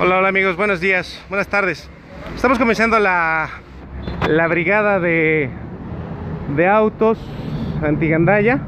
Hola, hola amigos, buenos días, buenas tardes. Estamos comenzando la, la brigada de, de autos anti-gandalla.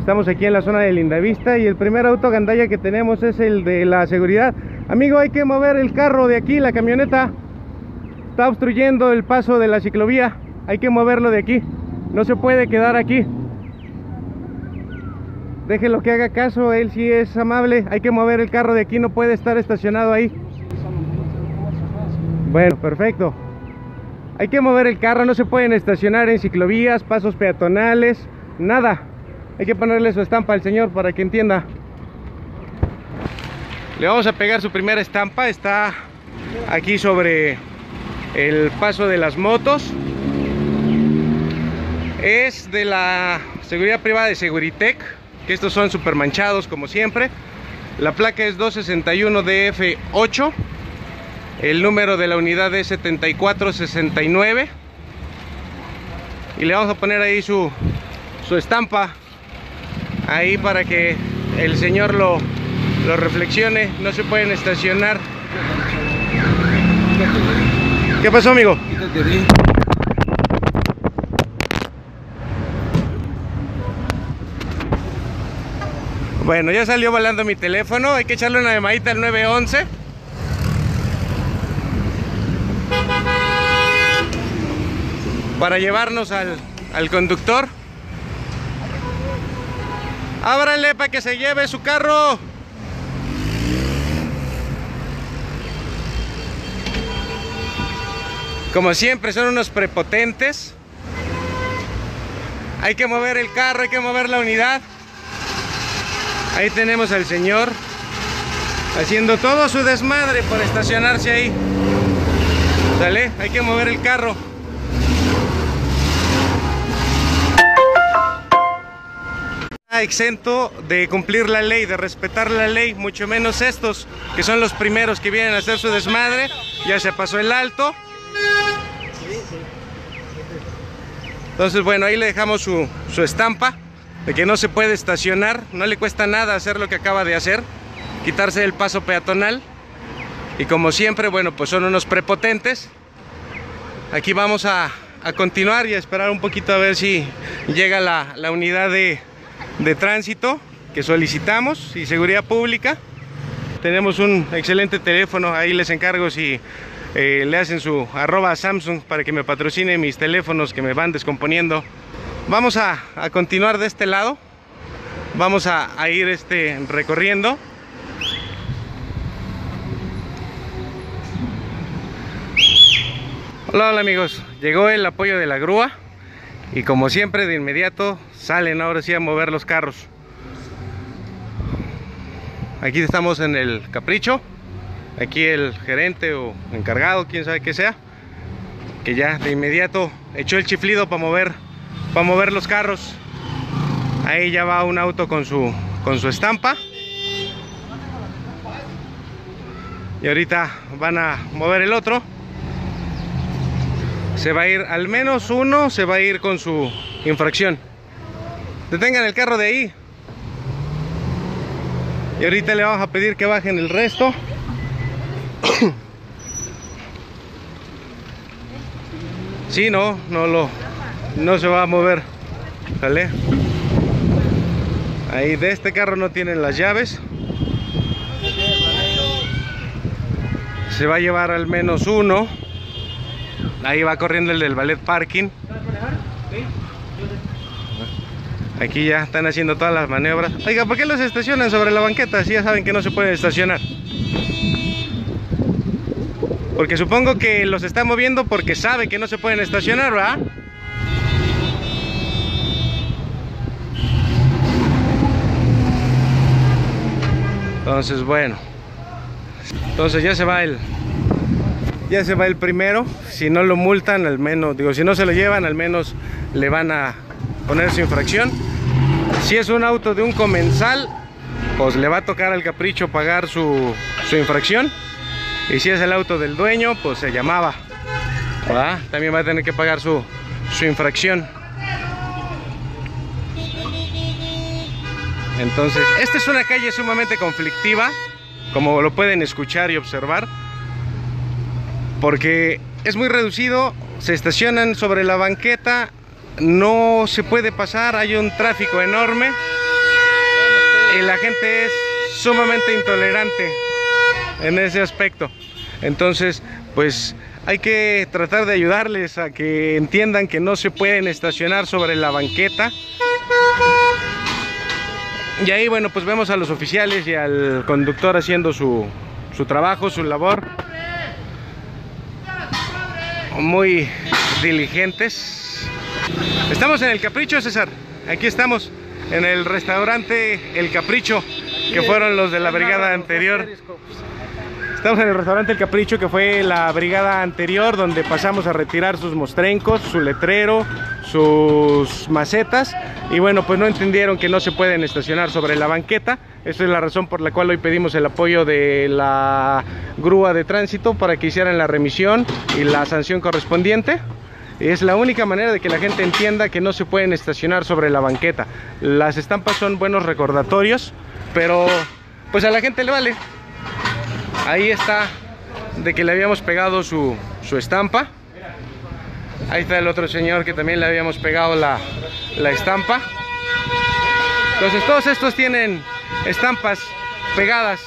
Estamos aquí en la zona de Lindavista y el primer auto gandalla que tenemos es el de la seguridad. Amigo, hay que mover el carro de aquí, la camioneta. Está obstruyendo el paso de la ciclovía. Hay que moverlo de aquí. No se puede quedar aquí. Déjelo que haga caso, él sí es amable. Hay que mover el carro de aquí, no puede estar estacionado ahí. Bueno, perfecto. Hay que mover el carro, no se pueden estacionar en ciclovías, pasos peatonales, nada. Hay que ponerle su estampa al señor para que entienda. Le vamos a pegar su primera estampa, está aquí sobre el paso de las motos. Es de la seguridad privada de Seguritech que estos son super manchados como siempre. La placa es 261DF8. El número de la unidad es 7469. Y le vamos a poner ahí su, su estampa. Ahí para que el señor lo, lo reflexione. No se pueden estacionar. ¿Qué pasó, amigo? Bueno, ya salió volando mi teléfono. Hay que echarle una llamadita al 911. Para llevarnos al, al conductor. Ábranle para que se lleve su carro. Como siempre, son unos prepotentes. Hay que mover el carro, hay que mover la unidad. Ahí tenemos al señor haciendo todo su desmadre por estacionarse ahí. Sale, hay que mover el carro. exento de cumplir la ley, de respetar la ley, mucho menos estos, que son los primeros que vienen a hacer su desmadre. Ya se pasó el alto. Entonces, bueno, ahí le dejamos su, su estampa de que no se puede estacionar, no le cuesta nada hacer lo que acaba de hacer, quitarse el paso peatonal y como siempre, bueno, pues son unos prepotentes. Aquí vamos a, a continuar y a esperar un poquito a ver si llega la, la unidad de, de tránsito que solicitamos y seguridad pública. Tenemos un excelente teléfono, ahí les encargo si eh, le hacen su arroba Samsung para que me patrocine mis teléfonos que me van descomponiendo Vamos a, a continuar de este lado. Vamos a, ir este, recorriendo. Hola, hola amigos. Llegó el apoyo de la grúa. Y como siempre de inmediato salen ahora sí a mover los carros. Aquí estamos en el capricho. Aquí el gerente o encargado, quién sabe qué sea. Que ya de inmediato echó el chiflido para mover para mover los carros. Ahí ya va un auto con su con su estampa. Y ahorita van a mover el otro. Se va a ir al menos uno se va a ir con su infracción. Detengan el carro de ahí. Y ahorita le vamos a pedir que bajen el resto. Si no, no lo no se va a mover ¿sale? ahí de este carro no tienen las llaves se va a llevar al menos uno ahí va corriendo el del ballet parking aquí ya están haciendo todas las maniobras oiga, ¿por qué los estacionan sobre la banqueta si ya saben que no se pueden estacionar? porque supongo que los está moviendo porque sabe que no se pueden estacionar, ¿verdad? Entonces bueno. Entonces ya se va el ya se va el primero. Si no lo multan al menos digo si no se lo llevan al menos le van a poner su infracción. Si es un auto de un comensal pues le va a tocar al capricho pagar su, su infracción. Y si es el auto del dueño pues se llamaba. También va a tener que pagar su, su infracción Entonces, esta es una calle sumamente conflictiva. como lo pueden escuchar y observar, porque es muy reducido, se estacionan sobre la banqueta, no se puede pasar, hay un tráfico enorme y la gente es sumamente intolerante en ese aspecto. Entonces, pues hay que tratar de ayudarles a que entiendan que no se pueden estacionar sobre la banqueta. Y ahí, bueno, pues vemos a los oficiales y al conductor haciendo su, su trabajo, su labor. Muy diligentes. Estamos en el Capricho, César. Aquí estamos en el restaurante El Capricho, que fueron los de la brigada anterior. Estamos en el restaurante El Capricho, que fue la brigada anterior, donde pasamos a retirar sus mostrencos, su letrero, sus macetas. Y bueno, pues no entendieron que no se pueden estacionar sobre la banqueta. Esa es la razón por la cual hoy pedimos el apoyo de la grúa de tránsito para que hicieran la remisión y la sanción correspondiente. Es la única manera de que la gente entienda que no se pueden estacionar sobre la banqueta. Las estampas son buenos recordatorios, pero pues a la gente le vale. Ahí está de que le habíamos pegado su, su estampa. Ahí está el otro señor que también le habíamos pegado la, la estampa. Entonces todos estos tienen estampas pegadas.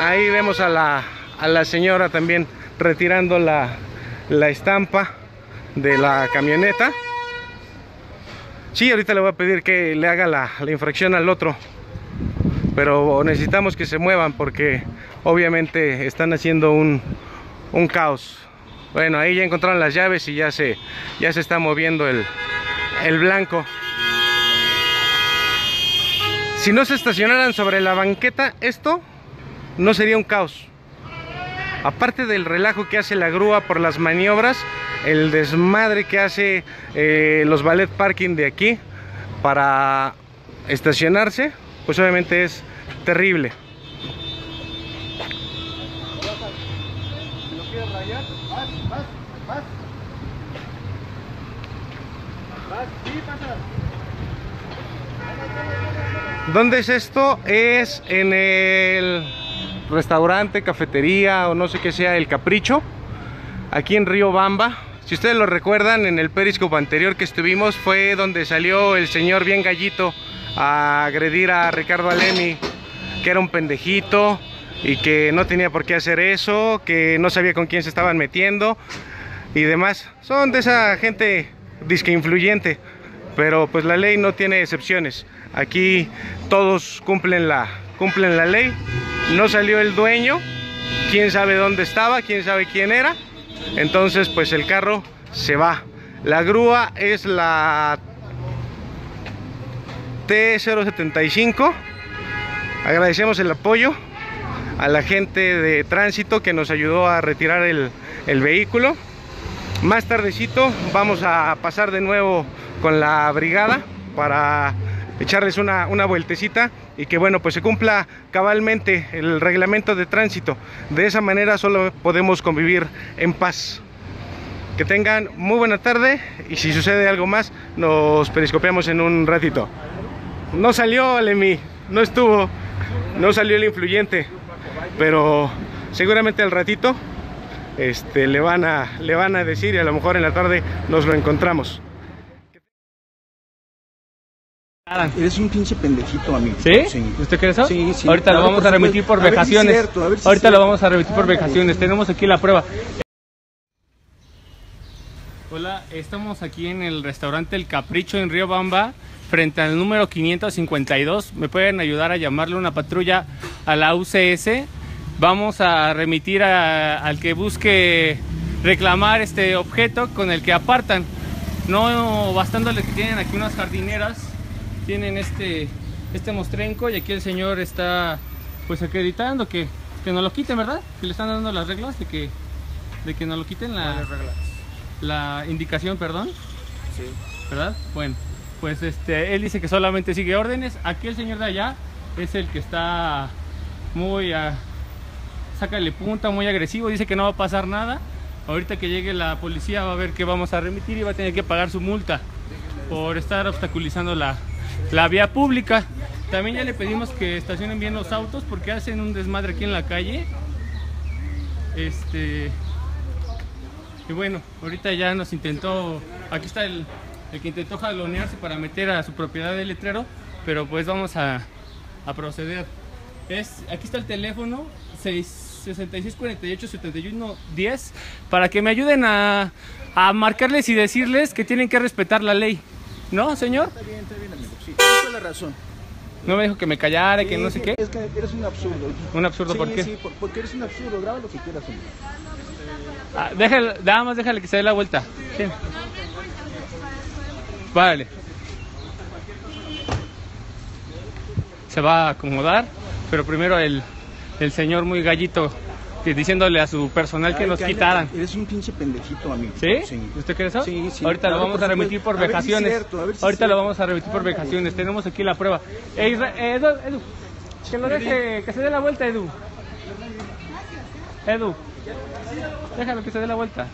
Ahí vemos a la, a la señora también retirando la, la estampa de la camioneta. Sí, ahorita le voy a pedir que le haga la, la infracción al otro. Pero necesitamos que se muevan porque obviamente están haciendo un, un caos. Bueno, ahí ya encontraron las llaves y ya se, ya se está moviendo el, el blanco. Si no se estacionaran sobre la banqueta, esto no sería un caos. Aparte del relajo que hace la grúa por las maniobras, el desmadre que hace eh, los ballet parking de aquí para estacionarse, pues obviamente es terrible. ¿Dónde es esto? Es en el restaurante, cafetería o no sé qué sea, el Capricho, aquí en Río Bamba. Si ustedes lo recuerdan, en el periscope anterior que estuvimos fue donde salió el señor bien gallito a agredir a Ricardo Alemi, que era un pendejito y que no tenía por qué hacer eso, que no sabía con quién se estaban metiendo y demás. Son de esa gente disque influyente, pero pues la ley no tiene excepciones. Aquí todos cumplen la, cumplen la ley. No salió el dueño, quién sabe dónde estaba, quién sabe quién era. Entonces pues el carro se va. La grúa es la T075. Agradecemos el apoyo a la gente de tránsito que nos ayudó a retirar el, vehículo. Más tardecito vamos a pasar de nuevo con la brigada para echarles una, una, vueltecita y que bueno pues se cumpla cabalmente el reglamento de tránsito de esa manera solo podemos convivir en paz que tengan muy buena tarde y si sucede algo más nos periscopiamos en un ratito no salió Lemi no estuvo no salió el influyente pero seguramente al ratito este, le, van a, le van a decir y a lo mejor en la tarde nos lo encontramos Eres un pinche pendejito, amigo. ¿Sí? sí. ¿Usted cree eso? Sí, sí. Ahorita lo vamos a remitir por vejaciones. Ahorita lo vamos a remitir por vejaciones. Tenemos aquí la prueba. Hola, estamos aquí en el restaurante El Capricho en Río Bamba, frente al número 552. ¿Me pueden ayudar a llamarle una patrulla a la UCS? Vamos a remitir a- al que busque reclamar este objeto con el que apartan. No bastándole que tienen aquí unas jardineras, tienen este, este mostrenco y aquí el señor está pues acreditando que, que nos lo quiten, ¿verdad? Que le están dando las reglas de que, de que nos lo quiten la, la indicación, perdón. Sí. ¿verdad? Bueno, pues este, él dice que solamente sigue órdenes. Aquí el señor de allá es el que está muy, a, sácale punta, muy agresivo. Dice que no va a pasar nada. Ahorita que llegue la policía va a ver que vamos a remitir y va a tener que pagar su multa por estar obstaculizando la, la vía pública. También ya le pedimos que estacionen bien los autos porque hacen un desmadre aquí en la calle. Este. Y bueno, ahorita ya nos intentó. Aquí está el, el que intentó jalonearse para meter a su propiedad de letrero. Pero pues vamos a, a proceder. Es, aquí está el teléfono 66 48 71 10 para que me ayuden a, a marcarles y decirles que tienen que respetar la ley. ¿No, señor? Está bien, está bien, amigo. Sí, la razón. No me dijo que me callara, que Sí, no sé qué. Es que eres un absurdo. Un absurdo, Sí, ¿por qué? Sí, por- porque eres un absurdo. Graba lo que quieras, amigo. Ah, déjale, nada más déjale que se dé la vuelta. Sí. Vale. Se va a acomodar, pero primero el, el señor muy gallito que diciéndole a su personal que nos quitaran. Eres un pinche pendejito, amigo. ¿Sí? ¿Usted cree eso? Sí, sí. Ahorita lo vamos a remitir por si vejaciones. cierto, si Ahorita lo vamos a remitir por vejaciones. Tenemos aquí la prueba. Ey, Ra- Edu, Edu, que lo deje, que se dé la vuelta, Edu. Edu, déjalo que se dé la vuelta.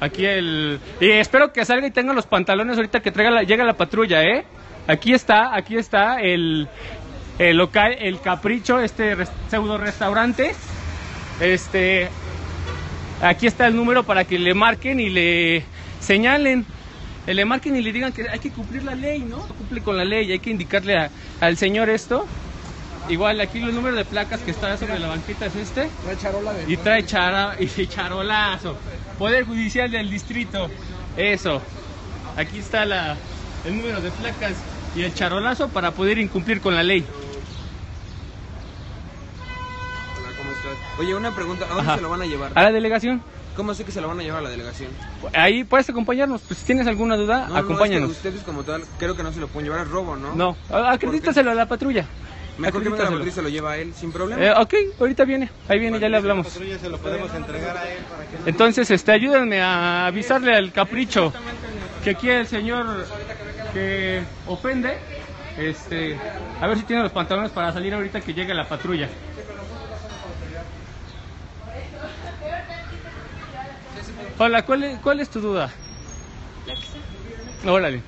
Aquí el... Y espero que salga y tenga los pantalones ahorita que traiga la, llega la patrulla, ¿eh? Aquí está, aquí está el, el local, el Capricho, este res- pseudo restaurante. Este, aquí está el número para que le marquen y le señalen. Le marquen y le digan que hay que cumplir la ley, ¿no? Cumple con la ley, hay que indicarle a- al señor esto. Igual aquí el número de placas que está sobre la banqueta es este. Trae charola de... Y trae chara y charolazo. Poder Judicial del Distrito. Eso. Aquí está la, el número de placas y el charolazo para poder incumplir con la ley. Hola, ¿cómo estás? Oye, una pregunta, ¿a dónde Ajá. se lo van a llevar? A la delegación. ¿Cómo sé que se lo van a llevar a la delegación? Ahí puedes acompañarnos. Pues si tienes alguna duda, No, no, acompáñanos. No, es que ustedes como tal, creo que no se lo pueden llevar, es robo, ¿no? No, acredítaselo a la patrulla. Mejor que venga la patrulla se lo lleva a él, sin problema. Eh, ok, ahorita viene, ahí viene, ya le hablamos. Entonces, este, ayúdenme a avisarle al capricho que aquí el señor que ofende, este, a ver si tiene los pantalones para salir ahorita que llegue la patrulla. Hola, ¿cuál es, cuál es tu duda? Órale.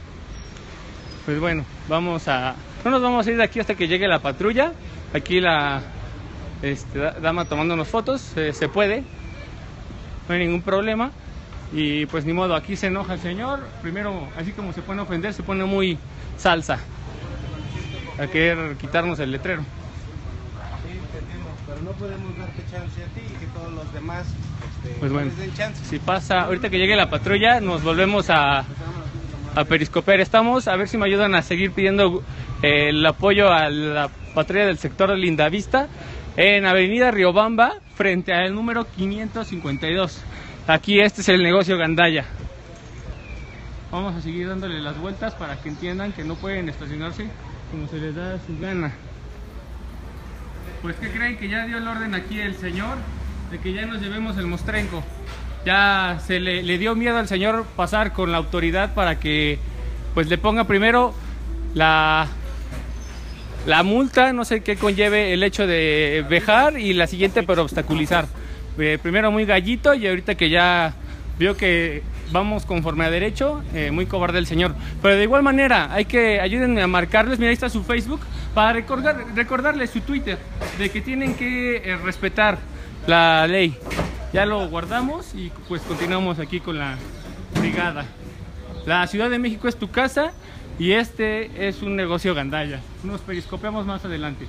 Pues bueno, vamos a... No nos vamos a ir de aquí hasta que llegue la patrulla. Aquí la este, da- dama tomándonos fotos, eh, se puede. No hay ningún problema. Y pues ni modo, aquí se enoja el señor. Primero, así como se pone a ofender, se pone muy salsa. A querer quitarnos el letrero. Sí, te entiendo, pero no podemos darte chance a ti y que todos los demás este, Pues no bueno. les den chance. Si pasa, ahorita que llegue la patrulla, nos volvemos a, a periscopear. Estamos, a ver si me ayudan a seguir pidiendo eh, el apoyo a la patrulla del sector de Lindavista en Avenida Riobamba, frente al número 552. Aquí este es el negocio Gandaya. Vamos a seguir dándole las vueltas para que entiendan que no pueden estacionarse como se les da su gana. Pues que creen que ya dio el orden aquí el señor de que ya nos llevemos el mostrenco. Ya se le, dio miedo al señor pasar con la autoridad para que pues le ponga primero la la multa, no sé qué conlleve el hecho de vejar y la siguiente por obstaculizar. Eh, primero muy gallito y ahorita que ya vio que vamos conforme a derecho, eh, muy cobarde el señor. Pero de igual manera, hay que ayúdenme a marcarles, mira ahí está su Facebook, para recordar, recordarles su Twitter, de que tienen que eh, respetar la ley. Ya lo guardamos y pues continuamos aquí con la brigada. La Ciudad de México es tu casa y este es un negocio gandalla. Nos periscopeamos más adelante.